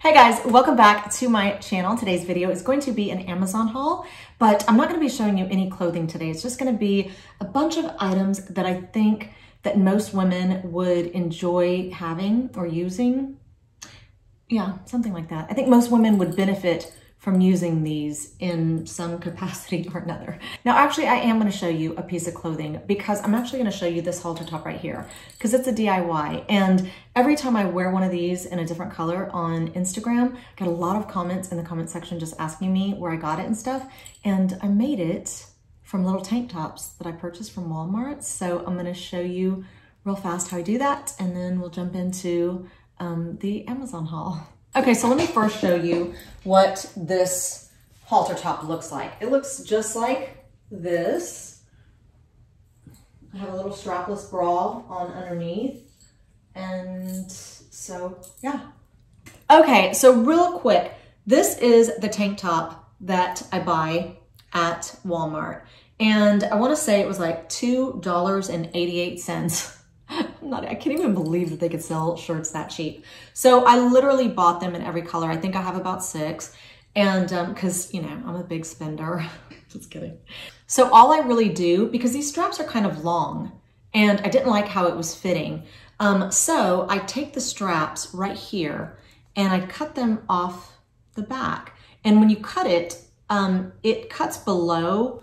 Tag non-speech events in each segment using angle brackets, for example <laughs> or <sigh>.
Hey guys, welcome back to my channel. Today's video is going to be an Amazon haul, but I'm not gonna be showing you any clothing today. It's just gonna be a bunch of items that I think that most women would enjoy having or using. Yeah, something like that. I think most women would benefit from using these in some capacity <laughs> or another. Now, actually, I am gonna show you a piece of clothing because I'm actually gonna show you this halter top right here because it's a DIY. And every time I wear one of these in a different color on Instagram, I get a lot of comments in the comment section just asking me where I got it and stuff. And I made it from little tank tops that I purchased from Walmart. So I'm gonna show you real fast how I do that and then we'll jump into um, the Amazon haul. <laughs> Okay, so let me first show you what this halter top looks like. It looks just like this. I have a little strapless bra on underneath. And so, yeah. Okay, so real quick, this is the tank top that I buy at Walmart. And I wanna say it was like $2.88 not, I can't even believe that they could sell shirts that cheap. So I literally bought them in every color. I think I have about six. And um, cause you know, I'm a big spender, <laughs> just kidding. So all I really do, because these straps are kind of long and I didn't like how it was fitting. Um, so I take the straps right here and I cut them off the back. And when you cut it, um, it cuts below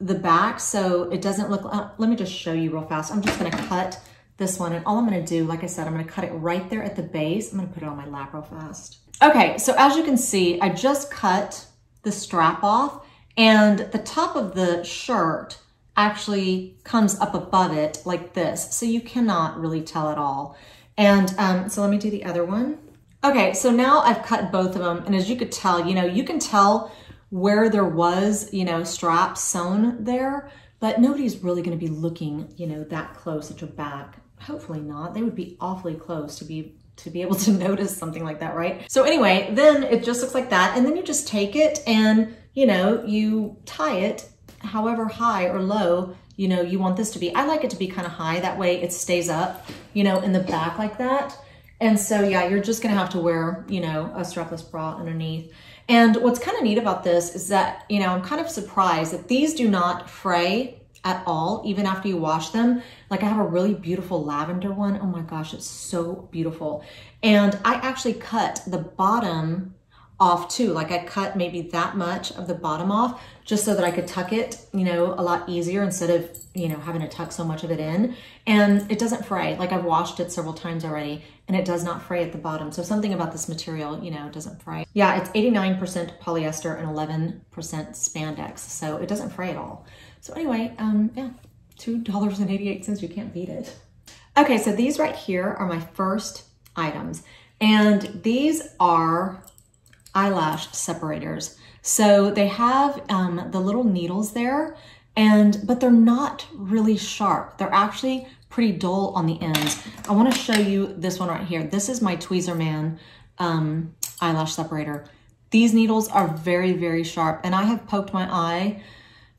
the back so it doesn't look, uh, let me just show you real fast. I'm just gonna cut this one. And all I'm gonna do, like I said, I'm gonna cut it right there at the base. I'm gonna put it on my lap real fast. Okay, so as you can see, I just cut the strap off and the top of the shirt actually comes up above it like this. So you cannot really tell at all. And um, so let me do the other one. Okay, so now I've cut both of them. And as you could tell, you know, you can tell where there was, you know, straps sewn there, but nobody's really gonna be looking, you know, that close at your back hopefully not. They would be awfully close to be to be able to <laughs> notice something like that, right? So anyway, then it just looks like that. And then you just take it and, you know, you tie it however high or low, you know, you want this to be. I like it to be kind of high. That way it stays up, you know, in the back like that. And so, yeah, you're just going to have to wear, you know, a strapless bra underneath. And what's kind of neat about this is that, you know, I'm kind of surprised that these do not fray at all, even after you wash them. Like I have a really beautiful lavender one. Oh my gosh, it's so beautiful. And I actually cut the bottom off too. Like I cut maybe that much of the bottom off just so that I could tuck it, you know, a lot easier instead of, you know, having to tuck so much of it in. And it doesn't fray. Like I've washed it several times already and it does not fray at the bottom. So something about this material, you know, doesn't fray. Yeah, it's 89% polyester and 11% spandex. So it doesn't fray at all. So anyway, um, yeah, $2.88, you can't beat it. Okay, so these right here are my first items. And these are eyelash separators. So they have um, the little needles there, and but they're not really sharp. They're actually pretty dull on the ends. I wanna show you this one right here. This is my Tweezerman um, eyelash separator. These needles are very, very sharp, and I have poked my eye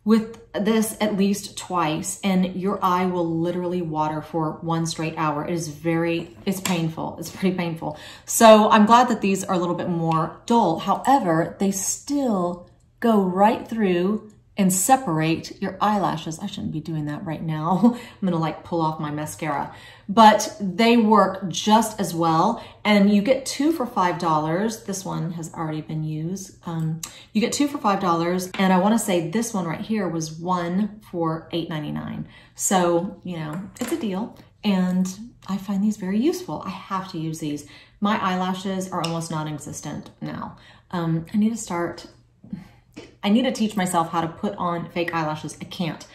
with this at least twice and your eye will literally water for one straight hour. It is very, it's painful. It's pretty painful. So I'm glad that these are a little bit more dull. However, they still go right through and separate your eyelashes. I shouldn't be doing that right now. <laughs> I'm gonna like pull off my mascara. But they work just as well. And you get two for $5. This one has already been used. Um, you get two for $5. And I wanna say this one right here was one for $8.99. So, you know, it's a deal. And I find these very useful. I have to use these. My eyelashes are almost non-existent now. Um, I need to start I need to teach myself how to put on fake eyelashes. I can't.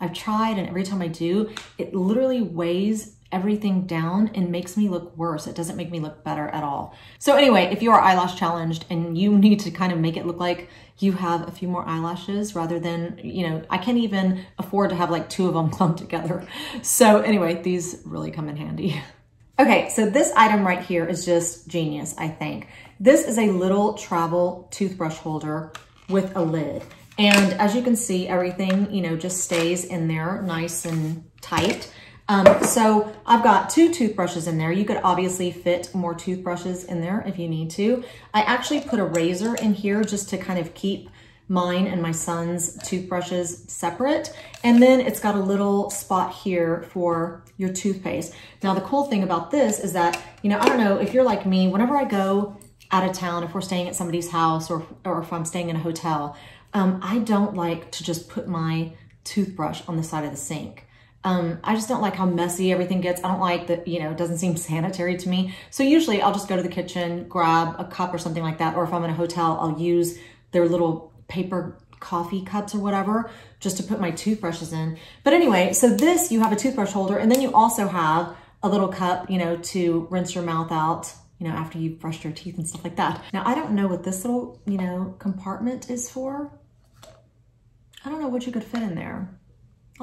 I've tried and every time I do, it literally weighs everything down and makes me look worse. It doesn't make me look better at all. So anyway, if you are eyelash challenged and you need to kind of make it look like you have a few more eyelashes rather than, you know, I can't even afford to have like two of them <laughs> clumped together. So anyway, these really come in handy. <laughs> Okay, so this item right here is just genius, I think. This is a little travel toothbrush holder with a lid. And as you can see, everything, you know, just stays in there nice and tight. Um, so I've got two toothbrushes in there. You could obviously fit more toothbrushes in there if you need to. I actually put a razor in here just to kind of keep mine and my son's toothbrushes separate. And then it's got a little spot here for your toothpaste. Now the cool thing about this is that, you know, I don't know, if you're like me, whenever I go out of town, if we're staying at somebody's house or, or if I'm staying in a hotel, um, I don't like to just put my toothbrush on the side of the sink. Um, I just don't like how messy everything gets. I don't like that, you know, it doesn't seem sanitary to me. So usually I'll just go to the kitchen, grab a cup or something like that. Or if I'm in a hotel, I'll use their little paper coffee cups or whatever just to put my toothbrushes in. But anyway, so this, you have a toothbrush holder and then you also have a little cup, you know, to rinse your mouth out, you know, after you've brushed your teeth and stuff like that. Now, I don't know what this little, you know, compartment is for. I don't know what you could fit in there.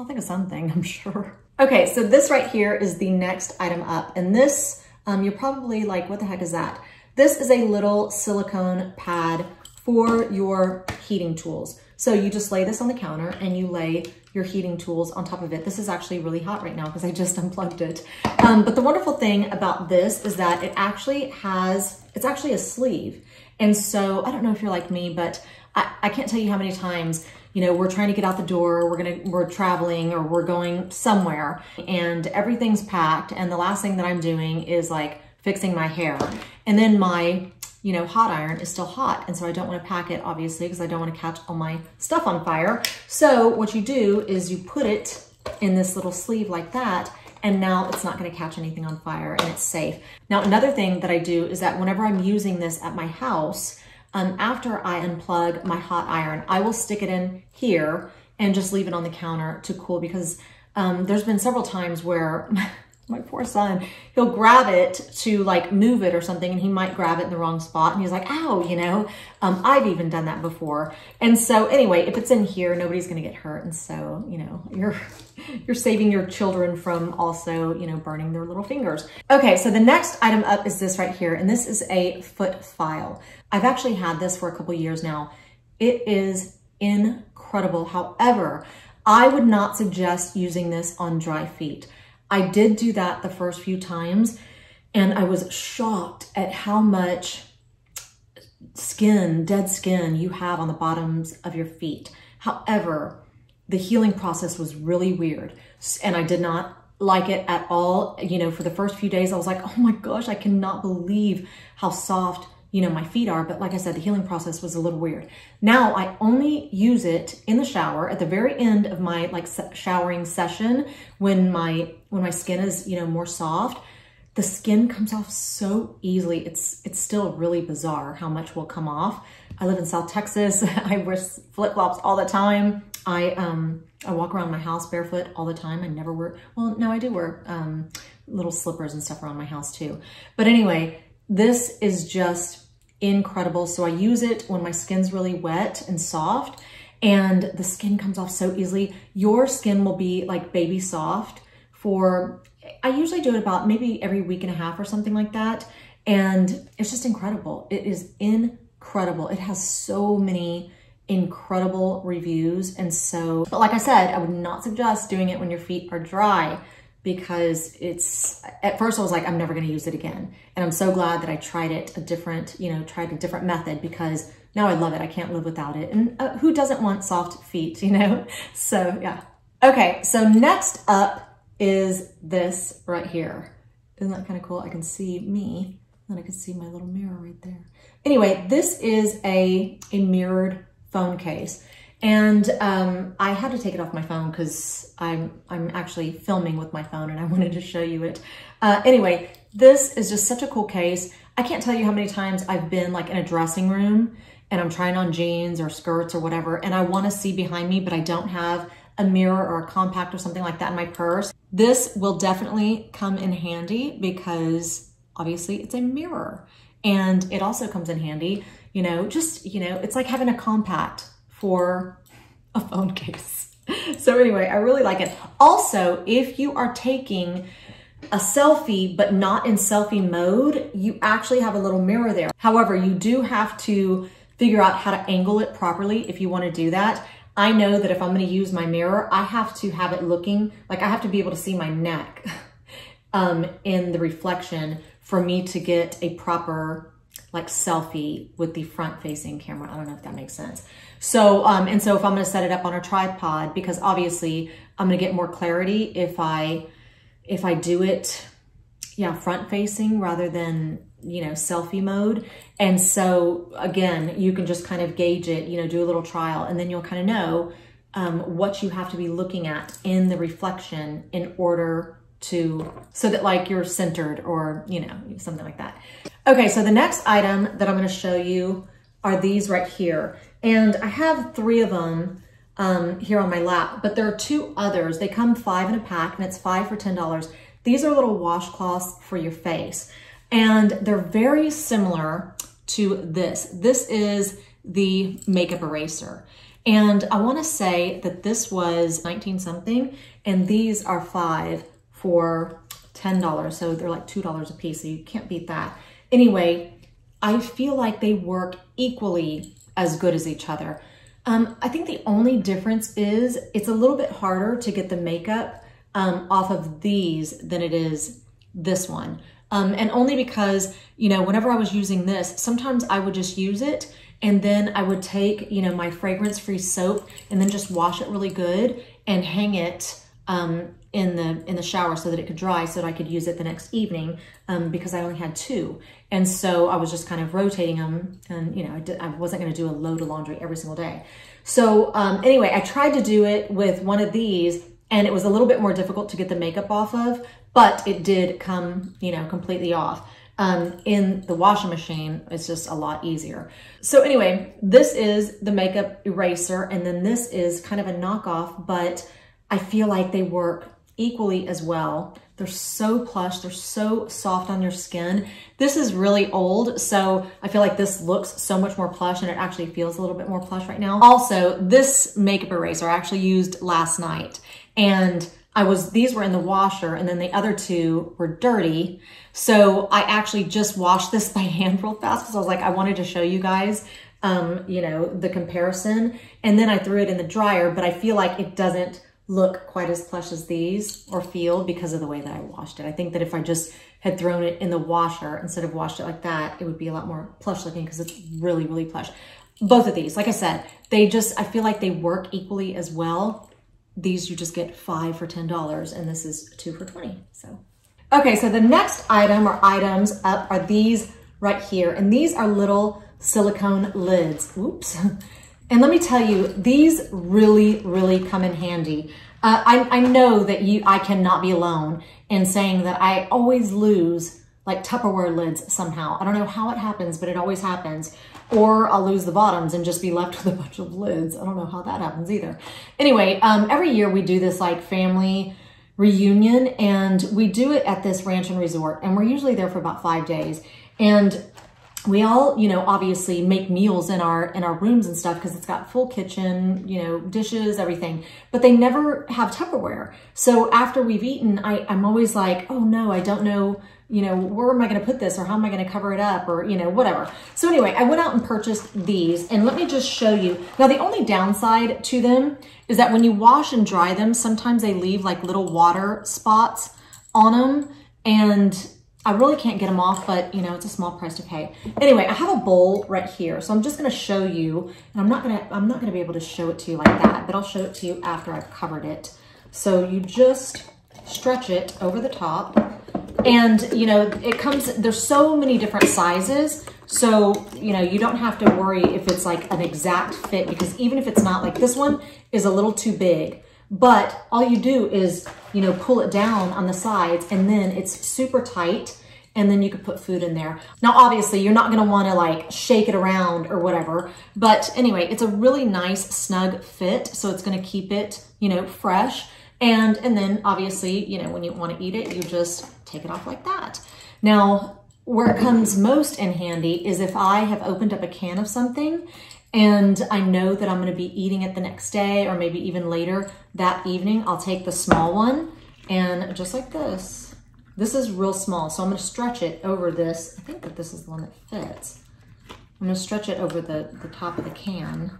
I'll think of something, <laughs> I'm sure. Okay, so this right here is the next item up. And this, um, you're probably like, what the heck is that? This is a little silicone pad for your heating tools. So you just lay this on the counter and you lay your heating tools on top of it. This is actually really hot right now because I just <laughs> unplugged it. Um, but the wonderful thing about this is that it actually has, it's actually a sleeve. And so I don't know if you're like me, but I, I can't tell you how many times you know, we're trying to get out the door, we're gonna, we're traveling or we're going somewhere and everything's packed. And the last thing that I'm doing is like fixing my hair. And then my, you know, hot iron is still hot. And so I don't wanna pack it obviously because I don't wanna catch all my stuff on fire. So what you do is you put it in this little sleeve like that and now it's not gonna catch anything on fire and it's safe. Now, another thing that I do is that whenever I'm using this at my house, um, after I unplug my hot iron, I will stick it in here and just leave it on the counter to cool because um, there's been several times where <laughs> my poor son, he'll grab it to like move it or something and he might grab it in the wrong spot and he's like, ow, you know, um, I've even done that before. And so anyway, if it's in here, nobody's to get hurt. And so, you know, <laughs> you're, you're saving your children from also, you know, burning their little fingers. Okay. So the next item up is this right here. And this is a foot file. I've actually had this for a couple years now. It is incredible. However, I would not suggest using this on dry feet. I did do that the first few times and I was shocked at how much skin, dead skin you have on the bottoms of your feet. However, the healing process was really weird and I did not like it at all. You know, for the first few days, I was like, oh my gosh, I cannot believe how soft you know, my feet are. But like I said, the healing process was a little weird. Now I only use it in the shower at the very end of my like showering session when my, when my skin is, you know, more soft. The skin comes off so easily. It's, it's still really bizarre how much will come off. I live in South Texas. <laughs> I wear flip flops all the time. I, um, I walk around my house barefoot all the time. I never wear, well, no, I do wear, um, little slippers and stuff around my house too. But anyway, this is just incredible. So I use it when my skin's really wet and soft and the skin comes off so easily. Your skin will be like baby soft for, I usually do it about maybe every week and a half or something like that. And it's just incredible. It is incredible. It has so many incredible reviews. And so, but like I said, I would not suggest doing it when your feet are dry because it's, at first I was like, I'm never gonna use it again. And I'm so glad that I tried it a different, you know, tried a different method because now I love it. I can't live without it. And uh, who doesn't want soft feet, <laughs> you know? So yeah. Okay, so next up is this right here. Isn't that kind of cool? I can see me and I can see my little mirror right there. Anyway, this is a, a mirrored phone case. And um, I had to take it off my phone because I'm, I'm actually filming with my phone and I <laughs> wanted to show you it. Uh, anyway, this is just such a cool case. I can't tell you how many times I've been like in a dressing room and I'm trying on jeans or skirts or whatever and I want to see behind me but I don't have a mirror or a compact or something like that in my purse. This will definitely come in handy because obviously it's a mirror and it also comes in handy, you know, just, you know, it's like having a compact for a phone case. <laughs> So anyway, I really like it. Also, if you are taking a selfie, but not in selfie mode, you actually have a little mirror there. However, you do have to figure out how to angle it properly if you wanna do that. I know that if I'm gonna use my mirror, I have to have it looking, like I have to be able to see my neck <laughs> um, in the reflection for me to get a proper like selfie with the front facing camera. I don't know if that makes sense. So, um, and so if I'm gonna set it up on a tripod, because obviously I'm gonna get more clarity if I, if I do it, yeah, front facing rather than, you know, selfie mode. And so again, you can just kind of gauge it, you know, do a little trial and then you'll kind of know um, what you have to be looking at in the reflection in order to, so that like you're centered or, you know, something like that. Okay, so the next item that I'm gonna show you are these right here. And I have three of them um, here on my lap, but there are two others. They come five in a pack and it's five for $10. These are little washcloths for your face. And they're very similar to this. This is the makeup eraser. And I wanna say that this was 19 something and these are five for $10. So they're like $2 a piece, so you can't beat that. Anyway, I feel like they work equally as good as each other. Um, I think the only difference is it's a little bit harder to get the makeup um, off of these than it is this one. Um, and only because, you know, whenever I was using this, sometimes I would just use it and then I would take, you know, my fragrance free soap and then just wash it really good and hang it um, in the in the shower so that it could dry so that I could use it the next evening um, because I only had two. And so I was just kind of rotating them and, you know, I, did, I wasn't going to do a load of laundry every single day. So um, anyway, I tried to do it with one of these and it was a little bit more difficult to get the makeup off of, but it did come, you know, completely off. Um, in the washing machine, it's just a lot easier. So anyway, this is the makeup eraser, and then this is kind of a knockoff, but I feel like they work equally as well. They're so plush, they're so soft on your skin. This is really old, so I feel like this looks so much more plush and it actually feels a little bit more plush right now. Also, this makeup eraser I actually used last night and I was, these were in the washer and then the other two were dirty. So I actually just washed this <laughs> by hand real fast because I was like, I wanted to show you guys, um, you know, the comparison. And then I threw it in the dryer, but I feel like it doesn't look quite as plush as these or feel because of the way that I washed it. I think that if I just had thrown it in the washer instead of washed it like that, it would be a lot more plush looking because it's really, really plush. Both of these, like I said, they just, I feel like they work equally as well. These you just get five for $10 and this is two for 20, so. Okay, so the next item or items up are these right here. And these are little silicone lids. Oops. <laughs> And let me tell you, these really, really come in handy. Uh, I, I know that you, I cannot be alone in saying that I always lose like Tupperware lids somehow. I don't know how it happens, but it always happens. Or I'll lose the bottoms and just be left <laughs> with a bunch of lids. I don't know how that happens either. Anyway, um, every year we do this like family reunion and we do it at this ranch and resort and we're usually there for about five days. And we all, you know, obviously make meals in our in our rooms and stuff because it's got full kitchen, you know, dishes, everything. But they never have Tupperware. So after we've eaten, I, I'm always like, oh no, I don't know, you know, where am I going to put this or how am I going to cover it up or, you know, whatever. So anyway, I went out and purchased these and let me just show you. Now the only downside to them is that when you wash and dry them, sometimes they leave like little water spots on them and I really can't get them off, but you know, it's a small price to pay. Anyway, I have a bowl right here. So I'm just gonna show you, and I'm not gonna, I'm not gonna be able to show it to you like that, but I'll show it to you after I've covered it. So you just stretch it over the top and you know, it comes, there's so many different sizes. So, you know, you don't have to worry if it's like an exact fit because even if it's not like this one is a little too big, but all you do is, you know, pull it down on the sides and then it's super tight and then you could put food in there. Now, obviously you're not gonna wanna like shake it around or whatever, but anyway, it's a really nice snug fit. So it's gonna keep it, you know, fresh. And, and then obviously, you know, when you wanna eat it, you just take it off like that. Now, where it comes most in handy is if I have opened up a can of something and I know that I'm gonna be eating it the next day or maybe even later that evening, I'll take the small one and just like this, this is real small. So I'm gonna stretch it over this. I think that this is the one that fits. I'm gonna stretch it over the, the top of the can.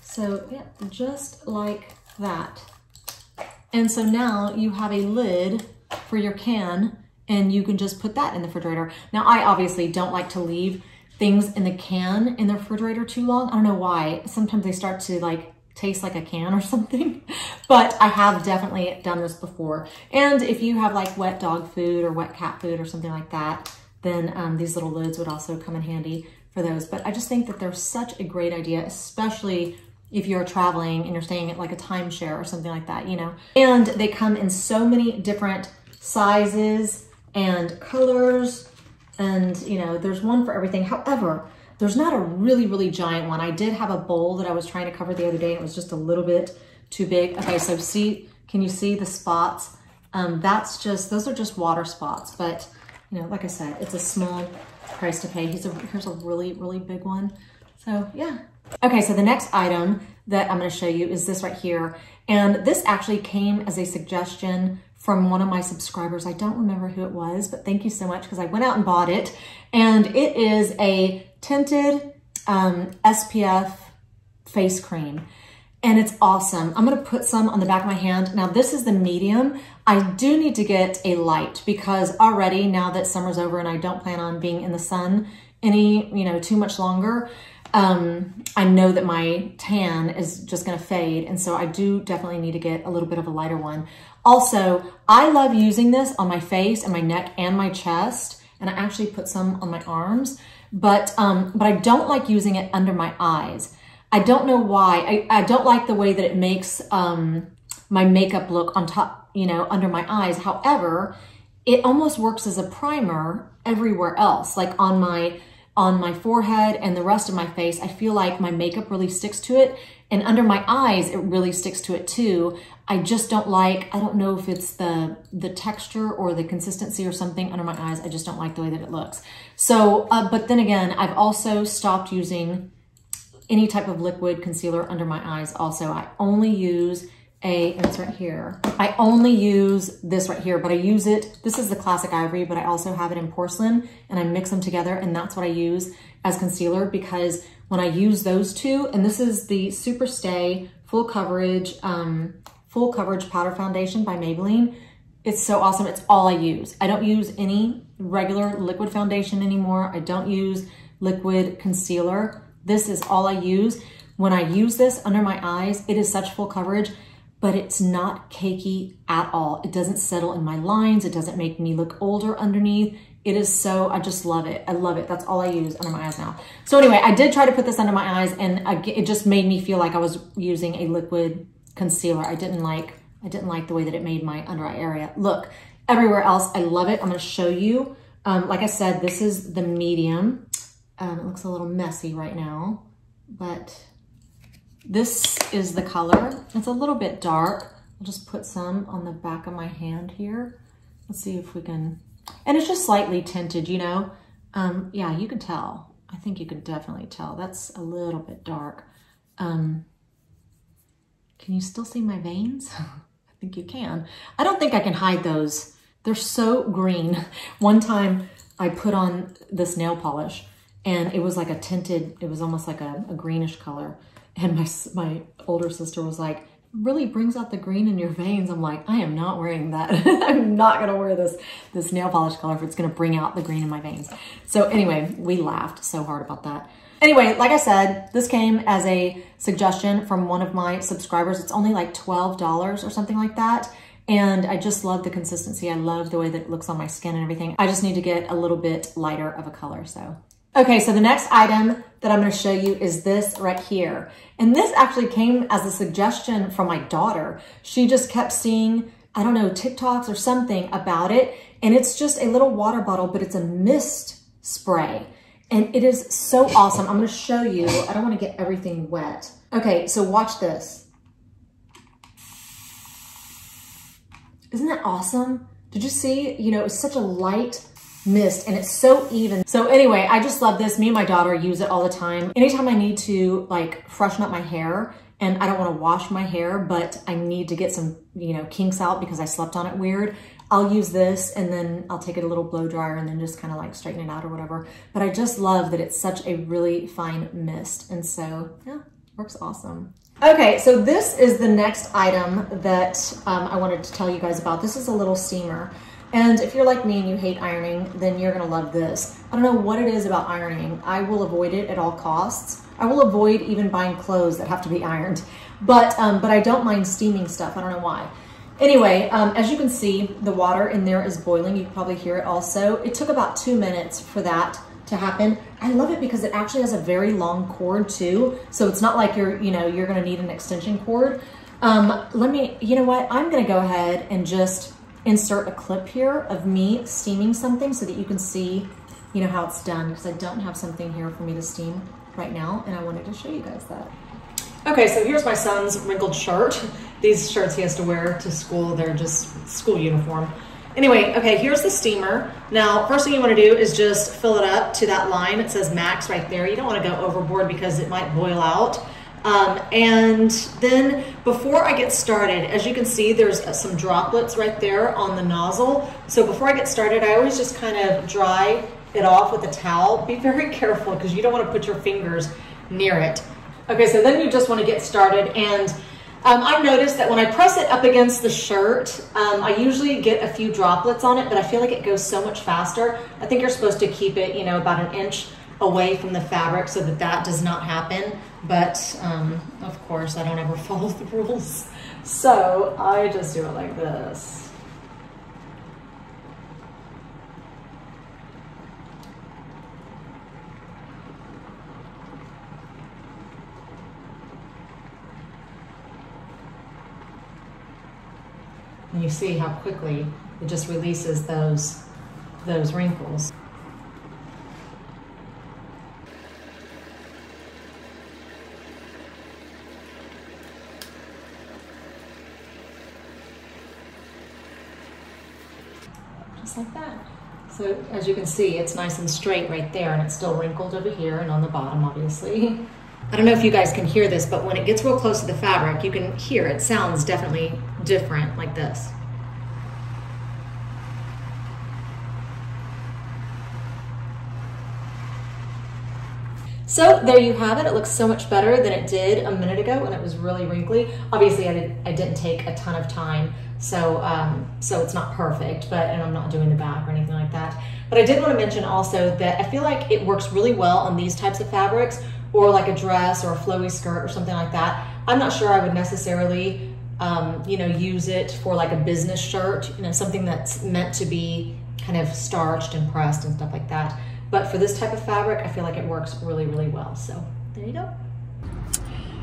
So yeah, just like that. And so now you have a lid for your can and you can just put that in the refrigerator. Now I obviously don't like to leave things in the can in the refrigerator too long. I don't know why. Sometimes they start to like taste like a can or <laughs> something, but I have definitely done this before. And if you have like wet dog food or wet cat food or something like that, then um, these little lids would also come in handy for those. But I just think that they're such a great idea, especially if you're traveling and you're staying at like a timeshare or something like that, you know. And they come in so many different sizes and colors and you know, there's one for everything. However, there's not a really, really giant one. I did have a bowl that I was trying to cover the other day and it was just a little bit too big. Okay, so see, can you see the spots? Um, that's just, those are just water spots, but you know, like I said, it's a small price to pay. Here's a, here's a really, really big one. So yeah. Okay, so the next item that I'm gonna show you is this right here. And this actually came as a suggestion from one of my subscribers. I don't remember who it was, but thank you so much because I went out and bought it. And it is a tinted um, SPF face cream and it's awesome. I'm gonna put some on the back of my hand. Now this is the medium. I do need to get a light because already now that summer's over and I don't plan on being in the sun any, you know, too much longer, um, I know that my tan is just gonna fade. And so I do definitely need to get a little bit of a lighter one. Also, I love using this on my face and my neck and my chest. And I actually put some on my arms, but, um, but I don't like using it under my eyes. I don't know why. I, I don't like the way that it makes um, my makeup look on top, you know, under my eyes. However, it almost works as a primer everywhere else, like on my on my forehead and the rest of my face. I feel like my makeup really sticks to it. And under my eyes, it really sticks to it too. I just don't like, I don't know if it's the, the texture or the consistency or something under my eyes. I just don't like the way that it looks. So, uh, but then again, I've also stopped using any type of liquid concealer under my eyes also. I only use a, and it's right here. I only use this right here, but I use it, this is the classic ivory, but I also have it in porcelain and I mix them together and that's what I use as concealer because when I use those two, and this is the Super Stay Full Coverage, um, Full Coverage Powder Foundation by Maybelline. It's so awesome. It's all I use. I don't use any regular liquid foundation anymore. I don't use liquid concealer. This is all I use. When I use this under my eyes, it is such full coverage, but it's not cakey at all. It doesn't settle in my lines. It doesn't make me look older underneath. It is so, I just love it. I love it. That's all I use under my eyes now. So anyway, I did try to put this under my eyes and it just made me feel like I was using a liquid concealer. I didn't like, I didn't like the way that it made my under eye area look. Everywhere else, I love it. I'm gonna show you. Um, like I said, this is the medium. Um, it looks a little messy right now, but this is the color. It's a little bit dark. I'll just put some on the back of my hand here. Let's see if we can, and it's just slightly tinted, you know? Um, yeah, you can tell. I think you can definitely tell. That's a little bit dark. Um, can you still see my veins? <laughs> I think you can. I don't think I can hide those. They're so green. <laughs> One time I put on this nail polish and it was like a tinted, it was almost like a, a greenish color. And my, my older sister was like, really brings out the green in your veins. I'm like, I am not wearing that. <laughs> I'm not gonna wear this, this nail polish color if it's gonna bring out the green in my veins. So anyway, we laughed so hard about that. Anyway, like I said, this came as a suggestion from one of my subscribers. It's only like $12 or something like that. And I just love the consistency. I love the way that it looks on my skin and everything. I just need to get a little bit lighter of a color, so Okay, so the next item that I'm gonna show you is this right here. And this actually came as a suggestion from my daughter. She just kept seeing, I don't know, TikToks or something about it. And it's just a little water bottle, but it's a mist spray. And it is so awesome. I'm gonna show you. I don't wanna get everything wet. Okay, so watch this. Isn't that awesome? Did you see, you know, it's such a light mist and it's so even. So anyway, I just love this. Me and my daughter use it all the time. Anytime I need to like freshen up my hair and I don't want to wash my hair, but I need to get some, you know, kinks out because I slept on it weird. I'll use this and then I'll take it a little blow dryer and then just kind of like straighten it out or whatever. But I just love that it's such a really fine mist. And so, yeah, Works awesome. Okay, so this is the next item that um, I wanted to tell you guys about. This is a little steamer. And if you're like me and you hate ironing, then you're gonna love this. I don't know what it is about ironing. I will avoid it at all costs. I will avoid even buying clothes that have to be <laughs> ironed. But, um, but I don't mind steaming stuff. I don't know why. Anyway, um, as you can see, the water in there is boiling. You probably hear it also. It took about two minutes for that to happen. I love it because it actually has a very long cord too. So it's not like you're, you know, you're gonna need an extension cord. Um, let me, you know what? I'm gonna go ahead and just insert a clip here of me steaming something so that you can see, you know, how it's done because I don't have something here for me to steam right now and I wanted to show you guys that. Okay, so here's my son's wrinkled shirt. These shirts he has to wear to school, they're just school uniform. Anyway, okay, here's the steamer. Now, first thing you wanna do is just fill it up to that line. It says max right there. You don't wanna go overboard because it might boil out. Um, and then before I get started, as you can see, there's some droplets right there on the nozzle. So before I get started, I always just kind of dry it off with a towel. Be very <laughs> careful because you don't want to put your fingers near it. Okay, so then you just want to get started and um, I've noticed that when I press it up against the shirt, um, I usually get a few droplets on it, but I feel like it goes so much faster. I think you're supposed to keep it, you know, about an inch away from the fabric so that that does not happen. But um, of course, I don't ever <laughs> follow the rules. So I just do it like this. And you see how quickly it just releases those, those wrinkles. Just like that. So as you can see, it's nice and straight right there and it's still wrinkled over here and on the bottom, obviously. I don't know if you guys can hear this, but when it gets real close to the fabric, you can hear it sounds definitely different like this. So there you have it. It looks so much better than it did a minute ago when it was really wrinkly. Obviously, I, did, I didn't take a ton of time, so um, so it's not perfect, but and I'm not doing the back or anything like that. But I did want to mention also that I feel like it works really well on these types of fabrics or like a dress or a flowy skirt or something like that. I'm not sure I would necessarily, um, you know, use it for like a business shirt, you know, something that's meant to be kind of starched and pressed and stuff like that. But for this type of fabric, I feel like it works really, really well. So there you go.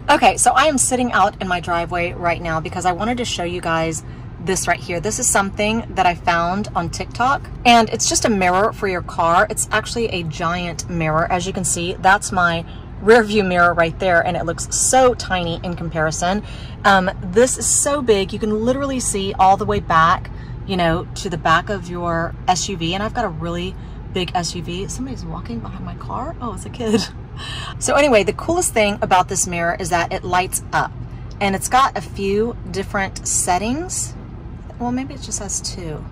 Okay, so I am sitting out in my driveway right now because I wanted to show you guys this right here. This is something that I found on TikTok and it's just a mirror for your car. It's actually a giant mirror. As you can see, that's my rear view mirror right there and it looks so tiny in comparison. Um, this is so big, you can literally see all the way back, you know, to the back of your SUV and I've got a really big SUV. Somebody's walking behind my car. Oh, it's a kid. <laughs> So anyway, the coolest thing about this mirror is that it lights up and it's got a few different settings. Well, maybe it just has two.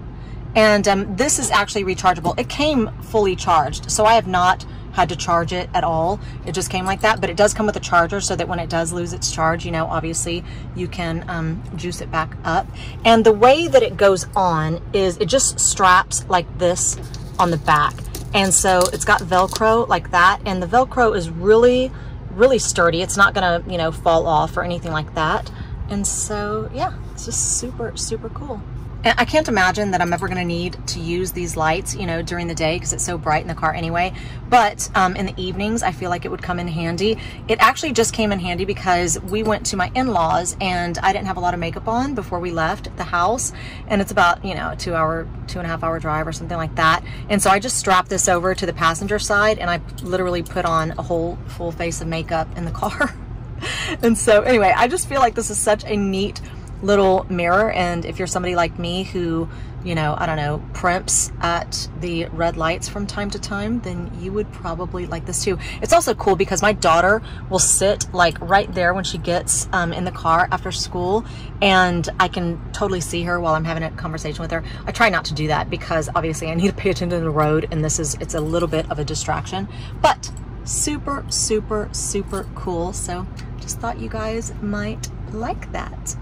And um, this is actually rechargeable. It came fully charged, so I have not had to charge it at all. It just came like that, but it does come with a charger so that when it does lose its charge, you know, obviously you can um, juice it back up. And the way that it goes on is it just straps like this on the back. And so it's got Velcro like that. And the Velcro is really, really sturdy. It's not gonna, you know, fall off or anything like that. And so, yeah, it's just super, super cool. And I can't imagine that I'm ever going to need to use these lights, you know, during the day because it's so bright in the car anyway. But um, in the evenings, I feel like it would come in handy. It actually just came in handy because we went to my in-laws and I didn't have a lot of makeup on before we left the house. And it's about, you know, a two hour, two and a half hour drive or something like that. And so I just strapped this over to the passenger side and I literally put on a whole full face of makeup in the car. <laughs> and so anyway, I just feel like this is such a neat little mirror. And if you're somebody like me who, you know, I don't know, primps at the red lights from time to time, then you would probably like this too. It's also cool because my daughter will sit like right there when she gets um, in the car after school and I can totally see her while I'm having a conversation with her. I try not to do that because obviously I need to pay attention to the road and this is, it's a little bit of a distraction, but super, super, super cool. So just thought you guys might like that.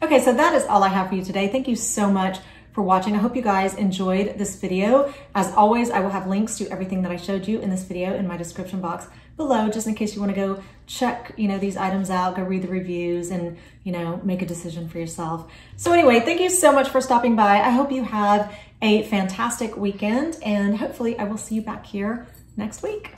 Okay, so that is all I have for you today. Thank you so much for watching. I hope you guys enjoyed this video. As always, I will have links to everything that I showed you in this video in my description box below, just in case you wanna go check, you know, these items out, go read the reviews and, you know, make a decision for yourself. So anyway, thank you so much for stopping by. I hope you have a fantastic weekend and hopefully I will see you back here next week.